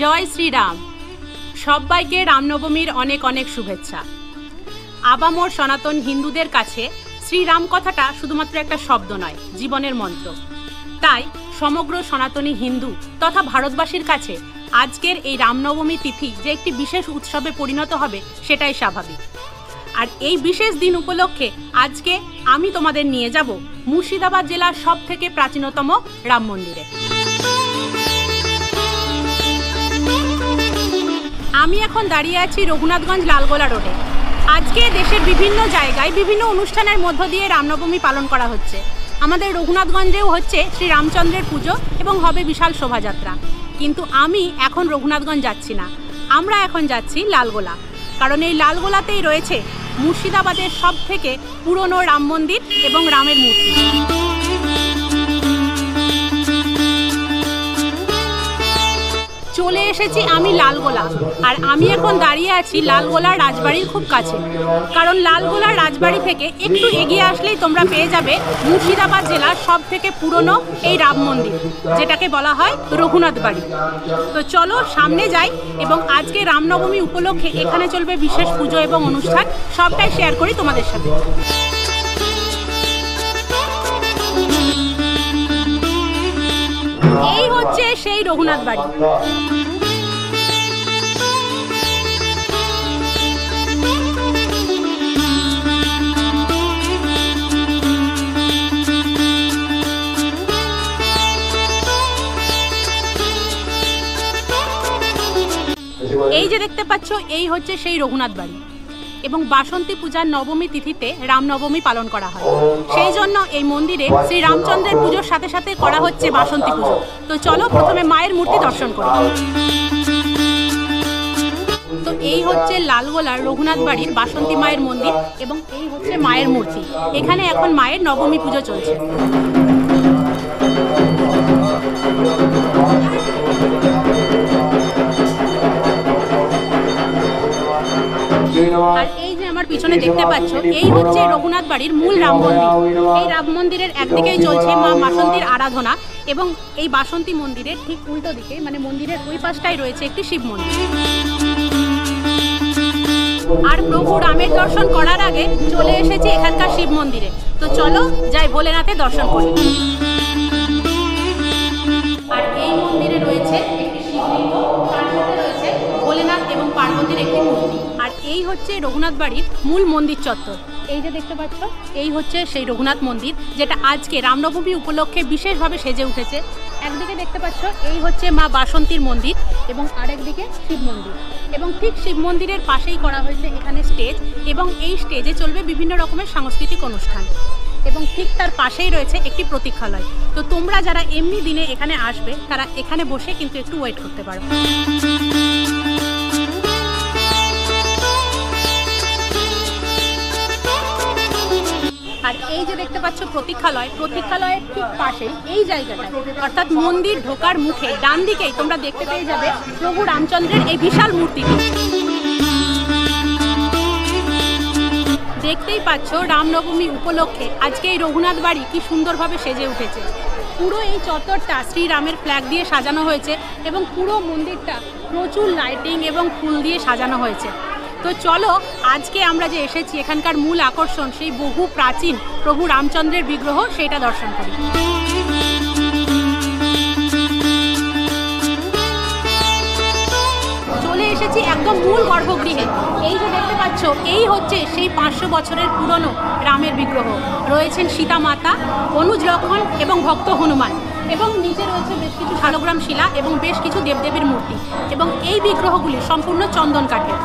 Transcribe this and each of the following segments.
জয় শ্রীরাম। সবাইকে রামনবমীর অনেক অনেক শুভেচ্ছা। আবামোর সনাতন হিন্দুদের কাছে শ্রীরাম কথাটা শুধুমাত্র একটা শব্দ নয়, জীবনের মন্ত্র। তাই সমগ্র সনাতনী হিন্দু তথা ভারতবাসীর কাছে আজকের এই রামনবমী তিথি যে একটি বিশেষ উৎসবে পরিণত হবে সেটাই স্বাভাবিক। আর এই বিশেষ দিন উপলক্ষে আজকে আমি তোমাদের নিয়ে যাব মুর্শিদাবাদ জেলার সব থেকে প্রাচীনতম রাম মন্দিরে। আমি এখন দাঁড়িয়ে আছি রঘুনাথগঞ্জ লালগোলা রোডে। আজকে দেশের বিভিন্ন জায়গায় বিভিন্ন অনুষ্ঠানের মধ্য দিয়ে রামনবমী পালন করা হচ্ছে। আমাদের রঘুনাথগঞ্জেও হচ্ছে শ্রী রামচন্দ্রের পুজো এবং হবে বিশাল শোভাযাত্রা। কিন্তু আমি এখন রঘুনাথগঞ্জ যাচ্ছি না। আমরা এখন যাচ্ছি লালগোলা। কারণ এই লালগোলাতেই রয়েছে মুর্শিদাবাদের সব থেকে পুরনো রাম মন্দির এবং রামের মূর্তি। এসেছি আমি লালগোলা। আর আমি এখন দাঁড়িয়ে আছি লালগোলার রাজবাড়ির খুব কাছে। কারণ লালগোলার রাজবাড়ি থেকে একটু এগিয়ে আসলেই তোমরা পেয়ে যাবে মুর্শিদাবাদ জেলার সব থেকে পুরনো এই রাম মন্দির, যেটাকে বলা হয় রঘুনাথ বাড়ি। তো চলো সামনে যাই এবং আজকে রামনবমী উপলক্ষে এখানে চলবে বিশেষ পুজো এবং অনুষ্ঠান। সবটাই শেয়ার করি তোমাদের সাথে। এই হচ্ছে সেই রঘুনাথ বাড়ি। দেখতে পাচ্ছ, এই হচ্ছে সেই রঘুনাথ বাড়ি। এবং বাসন্তী পূজার নবমী তিথিতে রামনবমী পালন করা হয়। সেই জন্য এই মন্দিরে শ্রী রামচন্দ্রের পুজোর সাথে সাথে করা হচ্ছে বাসন্তী পুজো। তো চলো প্রথমে মায়ের মূর্তি দর্শন করি। তো এই হচ্ছে লালগোলার রঘুনাথ বাড়ির বাসন্তী মায়ের মন্দির এবং এই হচ্ছে মায়ের মূর্তি। এখানে এখন মায়ের নবমী পুজো চলছে। পিছনে দেখতে পাচ্ছ, এই হচ্ছে রঘুনাথ বাড়ির মূল রাম মন্দির। এই রাম মন্দিরের একদিকেই চলছে মা বাসন্তীর আরাধনা এবং এই বাসন্তী মন্দিরের ঠিক উল্টো দিকে মানে মন্দিরের ওই পাশটাই রয়েছে একটি শিব মন্দির। আর প্রভু রামের দর্শন করার আগে চলে এসেছি এখানকার শিব মন্দিরে। তো চলো যাই ভোলেনাথের দর্শন করি। আর এই মন্দিরে রয়েছে একটি শিবলিঙ্গ তার সাথে রয়েছে ভোলেনাথ এবং পার্বতীর একটি আর এই হচ্ছে রঘুনাথ বাড়ির মূল মন্দির চত্বর। এই যে দেখতে পাচ্ছ, এই হচ্ছে সেই রঘুনাথ মন্দির, যেটা আজকে রামনবমী উপলক্ষে বিশেষভাবে সেজে উঠেছে। একদিকে দেখতে পাচ্ছ, এই হচ্ছে মা বাসন্তীর মন্দির এবং আরেকদিকে শিব মন্দির। এবং ঠিক শিব মন্দিরের পাশেই করা হয়েছে এখানে স্টেজ এবং এই স্টেজে চলবে বিভিন্ন রকমের সাংস্কৃতিক অনুষ্ঠান। এবং ঠিক তার পাশেই রয়েছে একটি প্রতীক্ষালয়। তো তোমরা যারা এমনি দিনে এখানে আসবে, তারা এখানে বসে কিন্তু একটু ওয়েট করতে পারো। এই যে দেখতে পাচ্ছ প্রতীক্ষালয়, প্রতীক্ষালয়ের ঠিক পাশেই এই জায়গাটায় অর্থাৎ মন্দির ঢোকার মুখে, ডান দিকেই তোমরা দেখতে পেয়ে যাবে প্রভু রামচন্দ্রের এই বিশাল মূর্তিটি দেখতেই পাচ্ছ রামনবমী উপলক্ষে আজকে এই রঘুনাথ বাড়ি কি সুন্দরভাবে সেজে উঠেছে। পুরো এই চত্বরটা শ্রীরামের ফ্ল্যাগ দিয়ে সাজানো হয়েছে এবং পুরো মন্দিরটা প্রচুর লাইটিং এবং ফুল দিয়ে সাজানো হয়েছে। তো চলো, আজকে আমরা যে এসেছি, এখানকার মূল আকর্ষণ, সেই বহু প্রাচীন প্রভু রামচন্দ্রের বিগ্রহ, সেটা দর্শন করি। চলে এসেছি একদম মূল গর্ভগৃহে। এই যে দেখতে পাচ্ছ, এই হচ্ছে সেই পাঁচশো বছরের পুরনো রামের বিগ্রহ। রয়েছেন সীতা মাতা অনুজ লক্ষণ এবং ভক্ত হনুমান। এবং নিচে রয়েছে বেশ কিছু শালগ্রাম শিলা এবং বেশ কিছু দেবদেবীর মূর্তি এবং এই বিগ্রহগুলি সম্পূর্ণ চন্দন কাঠের।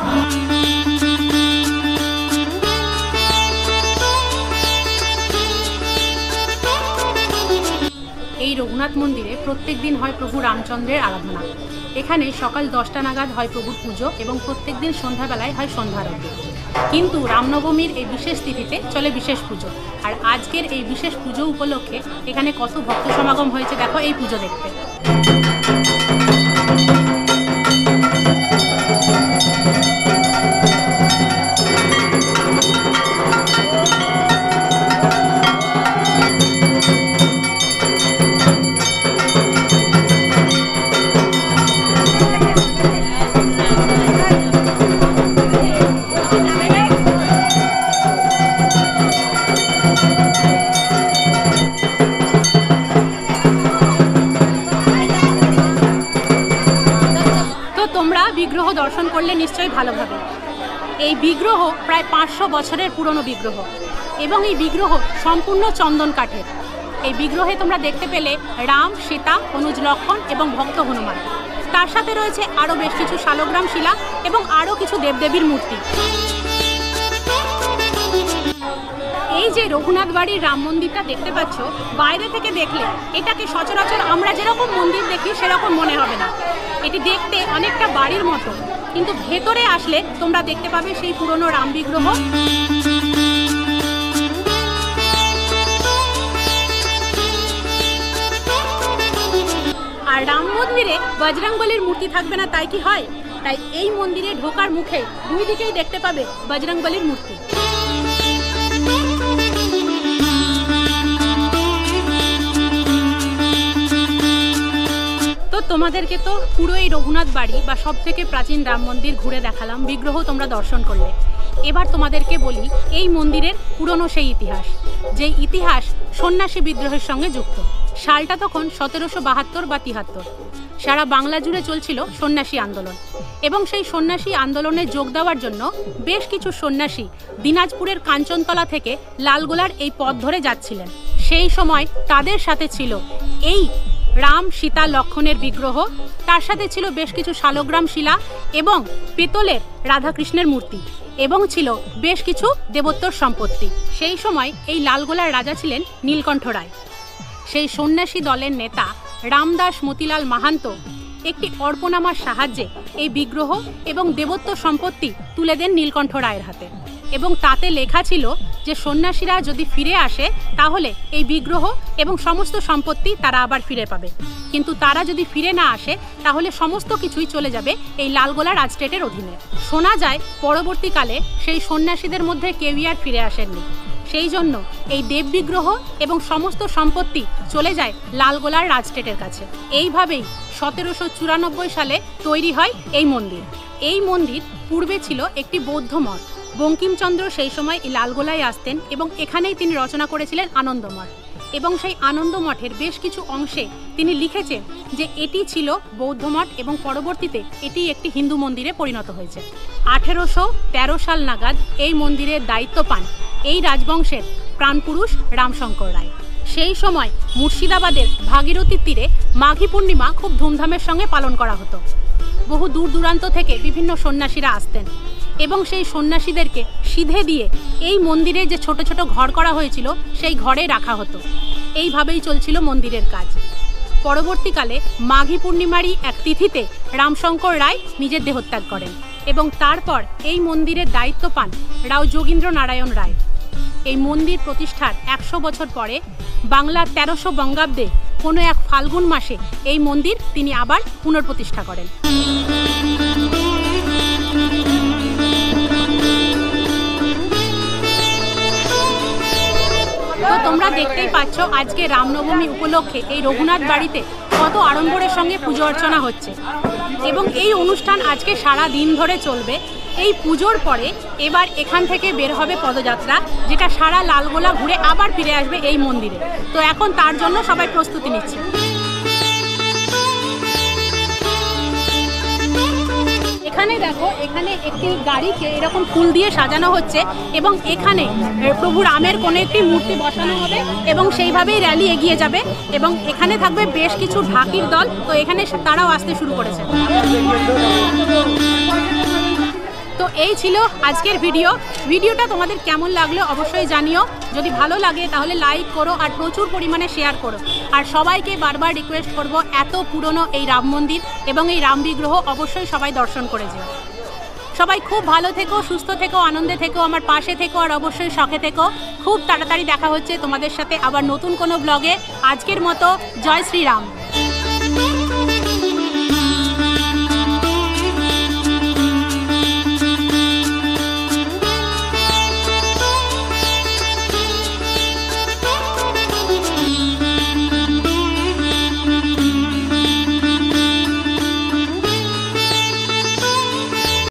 এই রঘুনাথ মন্দিরে প্রত্যেক দিন হয় প্রভু রামচন্দ্রের আরাধনা। এখানে সকাল দশটা নাগাদ হয় প্রভুর পুজো এবং প্রত্যেক দিন সন্ধ্যাবেলায় হয় সন্ধ্যা সন্ধ্যারতি কিন্তু রামনবমীর এই বিশেষ তিথিতে চলে বিশেষ পুজো। আর আজকের এই বিশেষ পুজো উপলক্ষে এখানে কত ভক্ত সমাগম হয়েছে দেখো এই পুজো দেখতে। দর্শন করলে নিশ্চয়ই ভালোভাবে এই বিগ্রহ প্রায় পাঁচশো বছরের পুরনো বিগ্রহ এবং এই বিগ্রহ সম্পূর্ণ চন্দন কাঠের। এই বিগ্রহে তোমরা দেখতে পেলে রাম, সীতা অনুজ লক্ষণ এবং ভক্ত হনুমান। তার সাথে রয়েছে আরও বেশ কিছু শালগ্রাম শিলা এবং আরও কিছু দেবদেবীর মূর্তি। এই যে রঘুনাথ বাড়ির রাম মন্দিরটা দেখতে পাচ্ছ, বাইরে থেকে দেখলে এটাকে সচরাচর আমরা যেরকম মন্দির দেখি সেরকম মনে হবে না। এটি দেখতে অনেকটা বাড়ির মতো, কিন্তু ভেতরে আসলে তোমরা দেখতে পাবে সেই পুরনো রাম বিগ্রহ। আর রাম মন্দিরে বজরংবলির মূর্তি থাকবে না, তাই কি হয়? তাই এই মন্দিরে ঢোকার মুখে দুই দিকেই দেখতে পাবে বজরংবলির মূর্তি। তোমাদেরকে তো পুরো এই রঘুনাথ বাড়ি বা সব থেকে প্রাচীন রাম মন্দির ঘুরে দেখালাম। বিগ্রহ তোমরা দর্শন করলে। এবার তোমাদেরকে বলি, এই মন্দিরের পুরনো সেই ইতিহাস, যে ইতিহাস সন্ন্যাসী বিদ্রোহের সঙ্গে যুক্ত। সালটা তখন সতেরোশো বাহাত্তর বা তিহাত্তর। সারা বাংলা জুড়ে চলছিল সন্ন্যাসী আন্দোলন। এবং সেই সন্ন্যাসী আন্দোলনে যোগ দেওয়ার জন্য বেশ কিছু সন্ন্যাসী দিনাজপুরের কাঞ্চনতলা থেকে লালগোলার এই পথ ধরে যাচ্ছিলেন। সেই সময় তাদের সাথে ছিল এই রাম সীতা লক্ষণের বিগ্রহ। তার সাথে ছিল বেশ কিছু শালগ্রাম শিলা এবং পেতলের রাধাকৃষ্ণের মূর্তি এবং ছিল বেশ কিছু দেবোত্তর সম্পত্তি। সেই সময় এই লালগোলার রাজা ছিলেন নীলকণ্ঠ রায়। সেই সন্ন্যাসী দলের নেতা রামদাস মতিলাল মাহান্ত একটি অর্পণামার সাহায্যে এই বিগ্রহ এবং দেবত্ব সম্পত্তি তুলে দেন নীলকণ্ঠ রায়ের হাতে। এবং তাতে লেখা ছিল যে সন্ন্যাসীরা যদি ফিরে আসে, তাহলে এই বিগ্রহ এবং সমস্ত সম্পত্তি তারা আবার ফিরে পাবে। কিন্তু তারা যদি ফিরে না আসে, তাহলে সমস্ত কিছুই চলে যাবে এই লালগোলা রাজস্টেটের অধীনে। শোনা যায়, পরবর্তীকালে সেই সন্ন্যাসীদের মধ্যে কেউই আর ফিরে আসেননি। সেই জন্য এই দেব বিগ্রহ এবং সমস্ত সম্পত্তি চলে যায় লালগোলার রাজস্টেটের কাছে। এইভাবেই সতেরোশো চুরানব্বই সালে তৈরি হয় এই মন্দির। এই মন্দির পূর্বে ছিল একটি বৌদ্ধ মঠ। বঙ্কিমচন্দ্র সেই সময় লালগোলায় আসতেন এবং এখানেই তিনি রচনা করেছিলেন আনন্দমঠ। এবং সেই আনন্দ মঠের বেশ কিছু অংশে তিনি লিখেছেন যে এটি ছিল বৌদ্ধ মঠ এবং পরবর্তীতে এটি একটি হিন্দু মন্দিরে পরিণত হয়েছে। আঠেরোশো তেরো সাল নাগাদ এই মন্দিরের দায়িত্ব পান এই রাজবংশের প্রাণপুরুষ রামশঙ্কর রায়। সেই সময় মুর্শিদাবাদের ভাগীরথীর তীরে মাঘী পূর্ণিমা খুব ধুমধামের সঙ্গে পালন করা হতো। বহু দূর দূরান্ত থেকে বিভিন্ন সন্ন্যাসীরা আসতেন। এবং সেই সন্ন্যাসীদেরকে সিধে দিয়ে এই মন্দিরে যে ছোট ছোট ঘর করা হয়েছিল, সেই ঘরে রাখা হতো। এইভাবেই চলছিল মন্দিরের কাজ। পরবর্তীকালে মাঘী পূর্ণিমারই এক তিথিতে রামশঙ্কর রায় নিজের দেহত্যাগ করেন এবং তারপর এই মন্দিরের দায়িত্ব পান রাও যোগীন্দ্র নারায়ণ রায়। এই মন্দির প্রতিষ্ঠার একশো বছর পরে বাংলার তেরোশো বঙ্গাব্দে কোনো এক ফাল্গুন মাসে এই মন্দির তিনি আবার পুনর্প্রতিষ্ঠা করেন। তোমরা দেখতেই পাচ্ছ আজকে রামনবমী উপলক্ষে এই রঘুনাথ বাড়িতে কত আড়ম্বরের সঙ্গে পুজো অর্চনা হচ্ছে। এবং এই অনুষ্ঠান আজকে সারা দিন ধরে চলবে। এই পুজোর পরে এবার এখান থেকে বের হবে পদযাত্রা, যেটা সারা লালগোলা ঘুরে আবার ফিরে আসবে এই মন্দিরে। তো এখন তার জন্য সবাই প্রস্তুতি নিচ্ছে। এখানে দেখো, এখানে একটি গাড়িকে এরকম ফুল দিয়ে সাজানো হচ্ছে এবং এখানে প্রভু রামের কোনো একটি মূর্তি বসানো হবে এবং সেইভাবেই র্যালি এগিয়ে যাবে এবং এখানে থাকবে বেশ কিছু ঢাকির দল। তো এখানে তারাও আসতে শুরু করেছে। তো এই ছিল আজকের ভিডিও। ভিডিওটা তোমাদের কেমন লাগল অবশ্যই জানিও। যদি ভালো লাগে তাহলে লাইক করো আর প্রচুর পরিমাণে শেয়ার করো। আর সবাইকে বারবার রিকোয়েস্ট করব এত পুরনো এই রাম মন্দির এবং এই রাম বিগ্রহ অবশ্যই সবাই দর্শন করে যেও। সবাই খুব ভালো থেকো, সুস্থ থেকো, আনন্দে থেকো, আমার পাশে থেকো আর অবশ্যই শখে থেকো। খুব তাড়াতাড়ি দেখা হচ্ছে তোমাদের সাথে আবার নতুন কোনো ব্লগে আজকের মতো জয় শ্রীরাম।